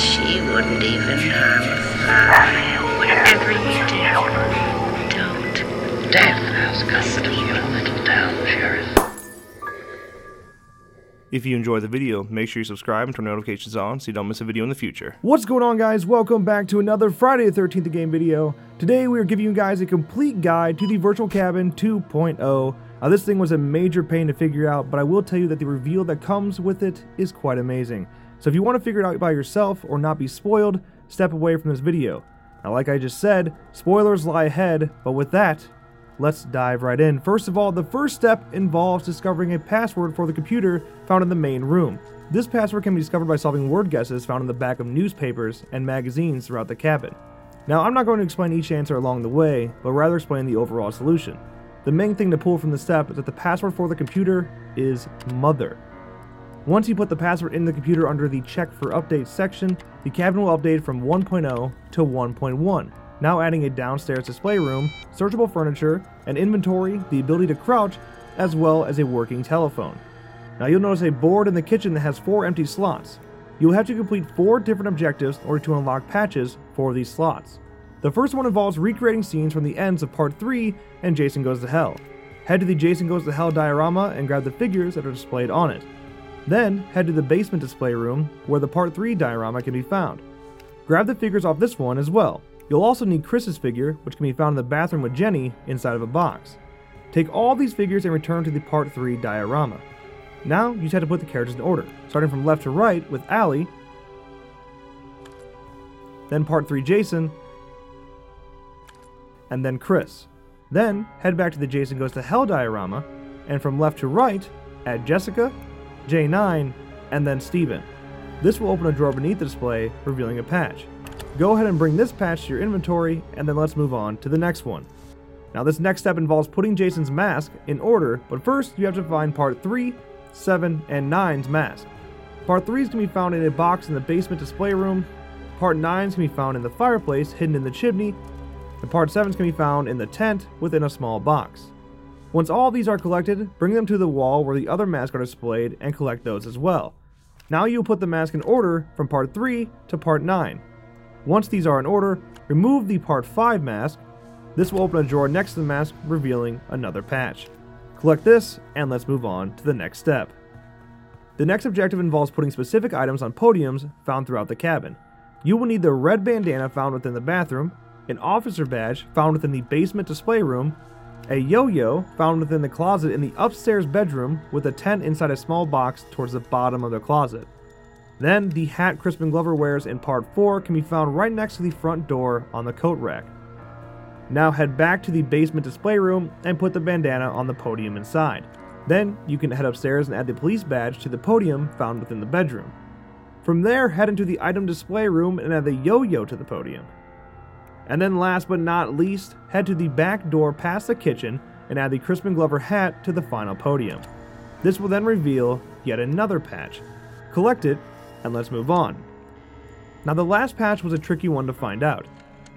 She wouldn't even harm a fly. Whatever you do, don't. Death has custody of your little town, Sheriff. If you enjoy the video, make sure you subscribe and turn notifications on so you don't miss a video in the future. What's going on guys? Welcome back to another Friday the 13th game video. Today we are giving you guys a complete guide to the Virtual Cabin 2.0. Now this thing was a major pain to figure out, but I will tell you that the reveal that comes with it is quite amazing. So if you want to figure it out by yourself or not be spoiled, step away from this video. Now like I just said, spoilers lie ahead, but with that, Let's dive right in. First of all, the first step involves discovering a password for the computer found in the main room. This password can be discovered by solving word guesses found in the back of newspapers and magazines throughout the cabin. Now, I'm not going to explain each answer along the way, but rather explain the overall solution. The main thing to pull from the step is that the password for the computer is mother. Once you put the password in the computer under the check for update section, the cabin will update from 1.0 to 1.1 now adding a downstairs display room, searchable furniture, an inventory, the ability to crouch, as well as a working telephone. Now you'll notice a board in the kitchen that has four empty slots. You'll have to complete four different objectives in order to unlock patches for these slots. The first one involves recreating scenes from the ends of part 3 and Jason Goes to Hell. Head to the Jason Goes to Hell diorama and grab the figures that are displayed on it. Then, head to the basement display room where the part 3 diorama can be found. Grab the figures off this one as well. You'll also need Chris's figure, which can be found in the bathroom with Jenny inside of a box. Take all these figures and return to the Part 3 diorama. Now, you just have to put the characters in order, starting from left to right with Allie, then Part 3 Jason, and then Chris. Then, head back to the Jason Goes to Hell diorama, and from left to right, add Jessica, J9, and then Steven. This will open a drawer beneath the display, revealing a patch. Go ahead and bring this patch to your inventory, and then let's move on to the next one. Now this next step involves putting Jason's mask in order, but first you have to find part 3, 7, and 9's mask. Part 3's can be found in a box in the basement display room, part 9's can be found in the fireplace hidden in the chimney, and part 7's can be found in the tent within a small box. Once all these are collected, bring them to the wall where the other masks are displayed and collect those as well. Now you'll put the mask in order from part 3 to part 9. Once these are in order, remove the Part 5 mask. This will open a drawer next to the mask, revealing another patch. Collect this, and let's move on to the next step. The next objective involves putting specific items on podiums found throughout the cabin. You will need the red bandana found within the bathroom, an officer badge found within the basement display room, a yo yo found within the closet in the upstairs bedroom with a tent inside a small box towards the bottom of the closet. Then, the hat Crispin Glover wears in part 4 can be found right next to the front door on the coat rack. Now head back to the basement display room and put the bandana on the podium inside. Then, you can head upstairs and add the police badge to the podium found within the bedroom. From there, head into the item display room and add the yo-yo to the podium. And then last but not least, head to the back door past the kitchen and add the Crispin Glover hat to the final podium. This will then reveal yet another patch. Collect it and let's move on. Now, the last patch was a tricky one to find out.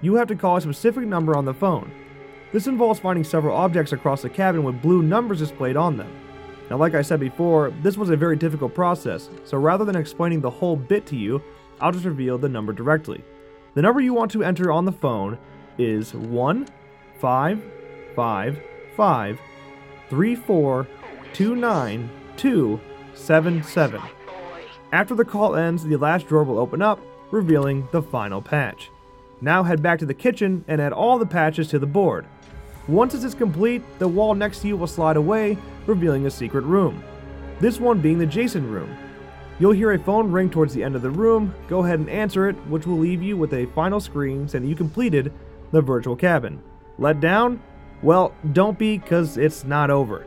You have to call a specific number on the phone. This involves finding several objects across the cabin with blue numbers displayed on them. Now, like I said before, this was a very difficult process, so rather than explaining the whole bit to you, I'll just reveal the number directly. The number you want to enter on the phone is 1 5 5 5 3 4 2 9 2 7 7. After the call ends, the last drawer will open up, revealing the final patch. Now head back to the kitchen and add all the patches to the board. Once this is complete, the wall next to you will slide away, revealing a secret room. This one being the Jason room. You'll hear a phone ring towards the end of the room, go ahead and answer it, which will leave you with a final screen saying you completed the virtual cabin. Let down? Well, don't be, because it's not over.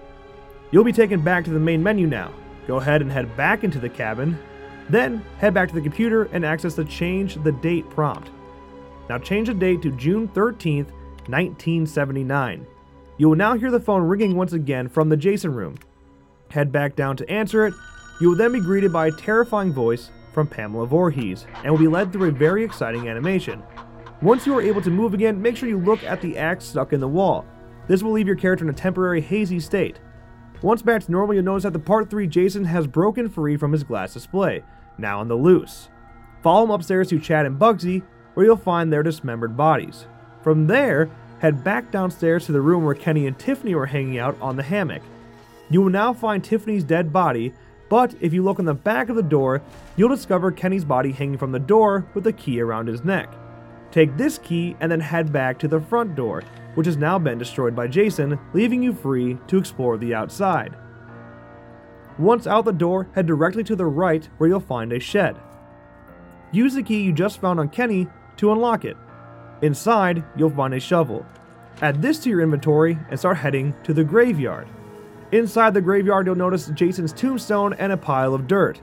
You'll be taken back to the main menu now. Go ahead and head back into the cabin, then, head back to the computer and access the Change the Date prompt. Now, change the date to June 13th, 1979. You will now hear the phone ringing once again from the Jason room. Head back down to answer it. You will then be greeted by a terrifying voice from Pamela Voorhees and will be led through a very exciting animation. Once you are able to move again, make sure you look at the axe stuck in the wall. This will leave your character in a temporary hazy state. Once back to normal, you'll notice that the Part 3 Jason has broken free from his glass display, now on the loose. Follow him upstairs to Chad and Buggzy, where you'll find their dismembered bodies. From there, head back downstairs to the room where Kenny and Tiffany were hanging out on the hammock. You will now find Tiffany's dead body, but if you look on the back of the door, you'll discover Kenny's body hanging from the door with a key around his neck. Take this key and then head back to the front door, which has now been destroyed by Jason, leaving you free to explore the outside. Once out the door, head directly to the right where you'll find a shed. Use the key you just found on Kenny to unlock it. Inside, you'll find a shovel. Add this to your inventory and start heading to the graveyard. Inside the graveyard, you'll notice Jason's tombstone and a pile of dirt.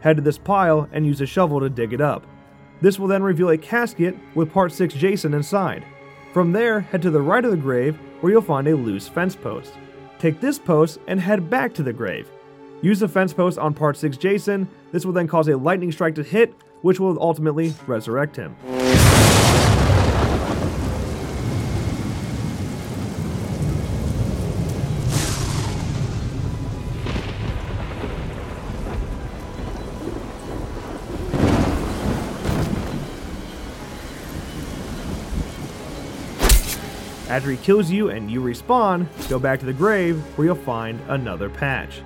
Head to this pile and use a shovel to dig it up. This will then reveal a casket with Part 6 Jason inside. From there, head to the right of the grave where you'll find a loose fence post. Take this post and head back to the grave. Use the fence post on Part 6 Jason. This will then cause a lightning strike to hit, which will ultimately resurrect him. After he kills you and you respawn, go back to the grave where you'll find another patch.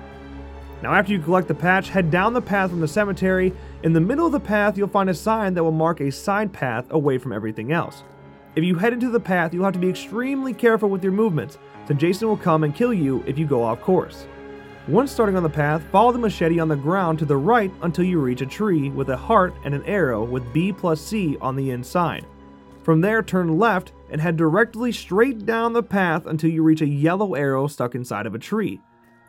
Now, after you collect the patch, head down the path from the cemetery. In the middle of the path, you'll find a sign that will mark a side path away from everything else. If you head into the path, you'll have to be extremely careful with your movements, so Jason will come and kill you if you go off course. Once starting on the path, follow the machete on the ground to the right until you reach a tree with a heart and an arrow with B plus C on the inside. From there, turn left and head directly straight down the path until you reach a yellow arrow stuck inside of a tree.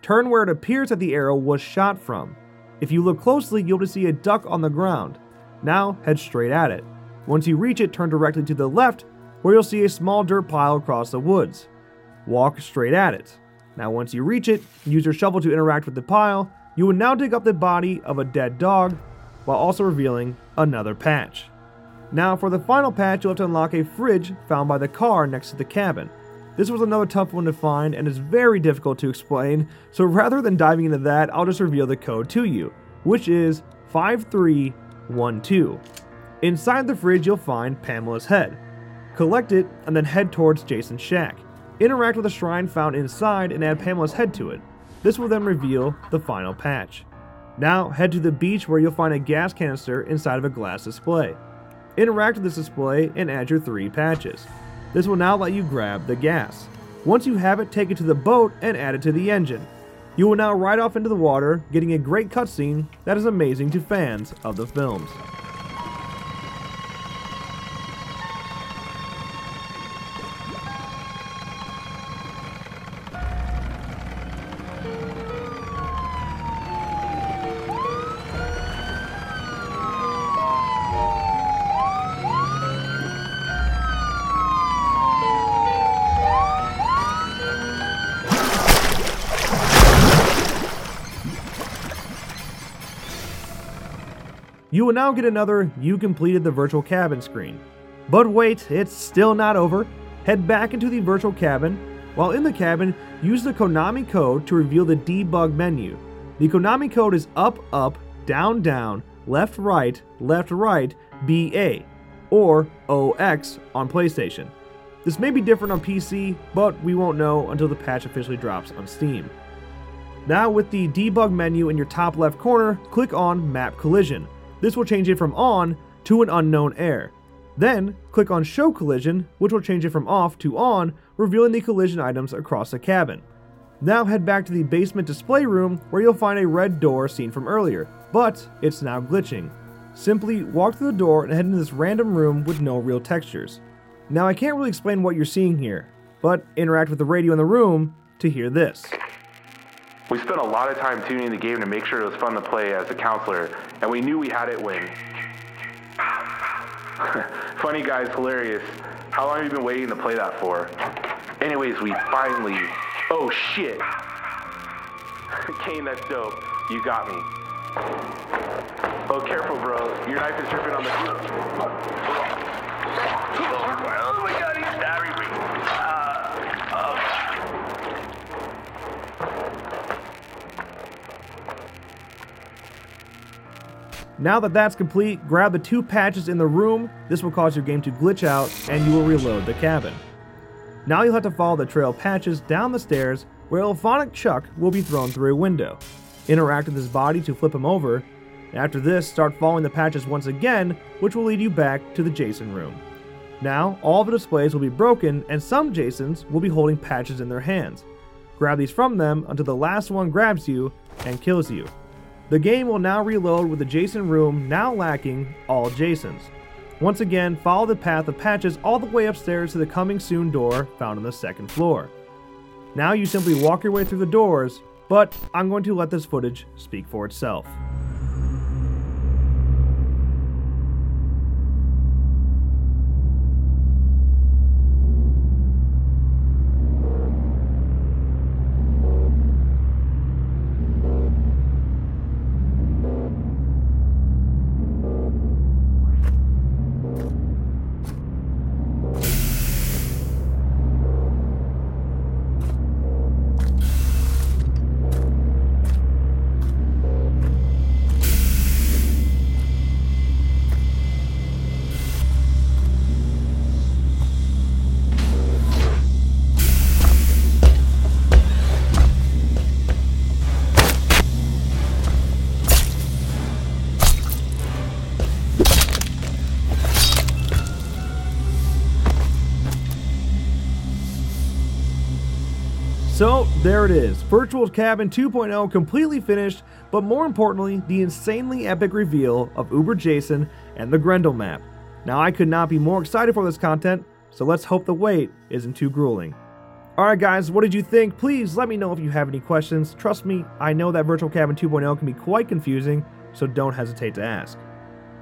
Turn where it appears that the arrow was shot from. If you look closely, you'll see a duck on the ground. Now, head straight at it. Once you reach it, turn directly to the left, where you'll see a small dirt pile across the woods. Walk straight at it. Now, once you reach it, use your shovel to interact with the pile. You will now dig up the body of a dead dog, while also revealing another patch. Now, for the final patch, you'll have to unlock a fridge found by the car next to the cabin. This was another tough one to find and is very difficult to explain, so rather than diving into that, I'll just reveal the code to you, which is 5312. Inside the fridge, you'll find Pamela's head. Collect it and then head towards Jason's shack. Interact with a shrine found inside and add Pamela's head to it. This will then reveal the final patch. Now, head to the beach where you'll find a gas canister inside of a glass display. Interact with this display and add your three patches. This will now let you grab the gas. Once you have it, take it to the boat and add it to the engine. You will now ride off into the water, getting a great cutscene that is amazing to fans of the films. You will now get another You completed the virtual cabin screen. But wait, it's still not over. Head back into the virtual cabin. While in the cabin, use the Konami code to reveal the debug menu. The Konami code is up, up, down, down, left, right, left, right, BA, or OX on PlayStation. This may be different on PC, but we won't know until the patch officially drops on Steam. Now, with the debug menu in your top left corner, click on Map Collision. This will change it from on to an unknown air. Then, click on Show Collision, which will change it from off to on, revealing the collision items across the cabin. Now head back to the basement display room where you'll find a red door seen from earlier, but it's now glitching. Simply walk through the door and head into this random room with no real textures. Now I can't really explain what you're seeing here, but interact with the radio in the room to hear this. We spent a lot of time tuning the game to make sure it was fun to play as a counselor, and we knew we had it when. Funny guys, hilarious. How long have you been waiting to play that for? Anyways, we finally. Oh shit! Kane, that's dope. You got me. Oh, careful, bro. Your knife is dripping on the. Now that that's complete, grab the two patches in the room. This will cause your game to glitch out and you will reload the cabin. Now you'll have to follow the trail patches down the stairs where IllFonic Chuck will be thrown through a window. Interact with his body to flip him over. After this, start following the patches once again, which will lead you back to the Jason room. Now, all the displays will be broken, and some Jasons will be holding patches in their hands. Grab these from them until the last one grabs you and kills you. The game will now reload with the Jason room now lacking all Jasons. Once again, follow the path of patches all the way upstairs to the coming soon door found on the second floor. Now you simply walk your way through the doors, but I'm going to let this footage speak for itself. So, there it is. Virtual Cabin 2.0 completely finished, but more importantly, the insanely epic reveal of Uber Jason and the Grendel map. Now, I could not be more excited for this content, so let's hope the wait isn't too grueling. Alright, guys, what did you think? Please let me know if you have any questions. Trust me, I know that Virtual Cabin 2.0 can be quite confusing, so don't hesitate to ask.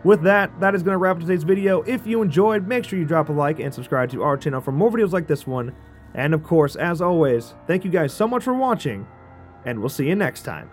With that, that is going to wrap up today's video. If you enjoyed, make sure you drop a like and subscribe to our channel for more videos like this one. And of course, as always, thank you guys so much for watching, and we'll see you next time.